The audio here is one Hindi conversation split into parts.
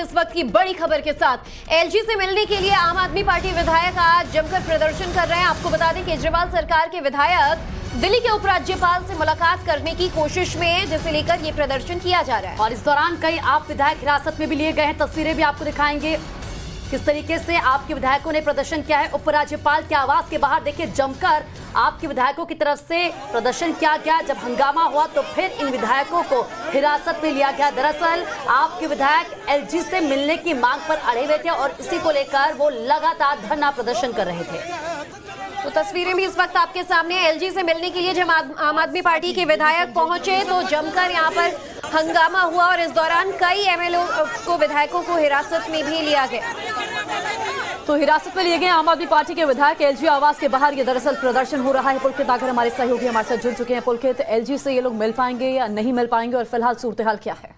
इस वक्त की बड़ी खबर के साथ एलजी से मिलने के लिए आम आदमी पार्टी विधायक आज जमकर प्रदर्शन कर रहे हैं। आपको बता दें केजरीवाल सरकार के विधायक दिल्ली के उपराज्यपाल से मुलाकात करने की कोशिश में है जिसे लेकर ये प्रदर्शन किया जा रहा है। और इस दौरान कई आप विधायक हिरासत में भी लिए गए हैं। तस्वीरें भी आपको दिखाएँगे। किस तरीके से आपके विधायकों ने प्रदर्शन किया है? उपराज्यपाल के आवास के बाहर देखिए, जमकर आपके विधायकों की तरफ़ से प्रदर्शन किया गया। जब हंगामा हुआ तो फिर इन विधायकों को हिरासत में लिया गया। दरअसल, आपके विधायक एलजी से मिलने की मांग पर अड़े हुए थे और इसी को लेकर वो लगातार धरना प्रदर्शन कर रहे थे। तो तस्वीरें भी इस वक्त आपके सामने एलजी से मिलने के लिए जब आम आदमी पार्टी के विधायक पहुँचे तो जमकर यहाँ पर हंगामा हुआ और इस दौरान कई एमएलओ को विधायकों को हिरासत में भी लिया गया। तो हिरासत में लिए गए आम आदमी पार्टी के विधायक एलजी आवास के बाहर ये दरअसल प्रदर्शन हो रहा है। पुलकित आकर हमारे सहयोगी हमारे साथ जुड़ चुके हैं। पुलकित, एलजी से ये लोग मिल पाएँगे या नहीं मिल पाएँगे और फ़िलहाल सूरत हाल क्या है?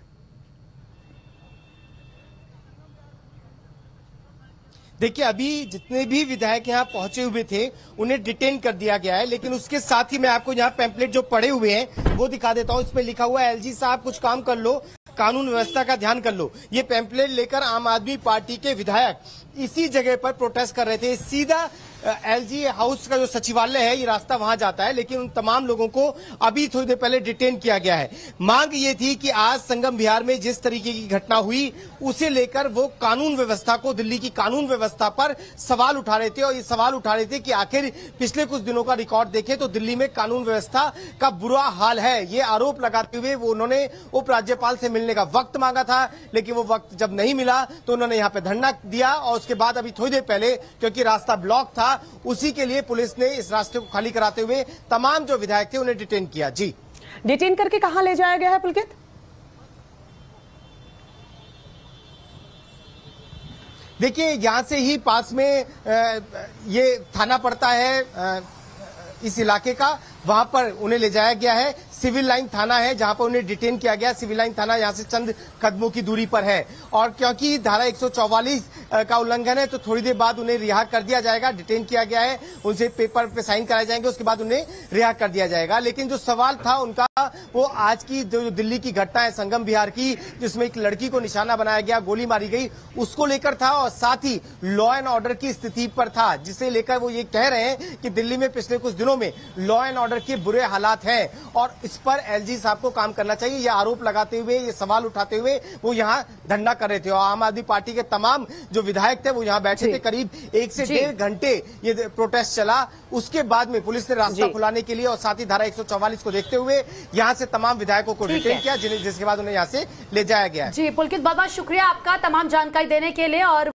देखिए, अभी जितने भी विधायक यहाँ पहुँचे हुए थे, उन्हें डिटेन कर दिया गया है, लेकिन उसके साथ ही मैं आपको यहाँ पैम्पलेट जो पड़े हुए हैं, वो दिखा देता हूँ। इस पर लिखा हुआ है, एलजी साहब, कुछ काम कर लो, कानून व्यवस्था का ध्यान कर लो। ये पैम्पलेट लेकर आम आदमी पार्टी के विधायक इसी जगह पर प्रोटेस्ट कर रहे थे। सीधा एलजी हाउस का जो सचिवालय है, ये रास्ता वहाँ जाता है, लेकिन उन तमाम लोगों को अभी थोड़ी देर पहले डिटेन किया गया है। मांग ये थी कि आज संगम बिहार में जिस तरीके की घटना हुई, उसे लेकर वो कानून व्यवस्था को, दिल्ली की कानून व्यवस्था पर सवाल उठा रहे थे और ये सवाल उठा रहे थे कि आखिर पिछले कुछ दिनों का रिकॉर्ड देखे तो दिल्ली में कानून व्यवस्था का बुरा हाल है। ये आरोप लगाते हुए वो उन्होंने उपराज्यपाल से मिलने का वक्त मांगा था, लेकिन वो वक्त जब नहीं मिला तो उन्होंने यहाँ पे धरना दिया और उसके बाद अभी थोड़ी देर पहले क्योंकि रास्ता ब्लॉक था उसी के लिए पुलिस ने इस रास्ते को खाली कराते हुए तमाम जो विधायक थे उन्हें डिटेन किया। जी। डिटेन करके कहा ले जाया गया है पुलकित? देखिए यहाँ से ही पास में ये थाना पड़ता है इस इलाके का वहाँ पर उन्हें ले जाया गया है। सिविल लाइन थाना है, जहाँ पर उन्हें डिटेन किया गया। सिविल लाइन थाना यहाँ से चंद कदमों की दूरी पर है। और क्योंकि धारा 144 का उल्लंघन है तो थोड़ी देर बाद उन्हें रिहा कर दिया जाएगा डिटेन किया गया है। उनसे पेपर पे साइन कराए जाएँगे, उसके बाद उन्हें रिहा कर दिया जाएगा। लेकिन जो सवाल था उनका, वो आज की जो दिल्ली की घटना है, संगम बिहार की, जिसमें एक लड़की को निशाना बनाया गया, गोली मारी गई, उसको लेकर था और साथ ही लॉ एंड ऑर्डर की स्थिति पर था, जिसे लेकर वो ये कह रहे हैं कि दिल्ली में पिछले कुछ दिनों में लॉ एंड ऑर्डर के बुरे हालात हैं। और इस पर एलजी साहब को काम करना चाहिए। ये आरोप लगाते हुए ये सवाल उठाते हुए वो यहाँ धरना कर रहे थे और आम आदमी पार्टी के तमाम जो विधायक थे वो यहाँ बैठे थे। करीब एक से डेढ़ घंटे ये प्रोटेस्ट चला। उसके बाद में पुलिस ने रास्ता खुलाने के लिए और साथ ही धारा एक सौ चौवालीस को देखते हुए यहाँ से तमाम विधायकों को डिटेन किया जिसके बाद उन्हें यहाँ से ले जाया गया जी पुलकित बहुत बहुत शुक्रिया आपका तमाम जानकारी देने के लिए और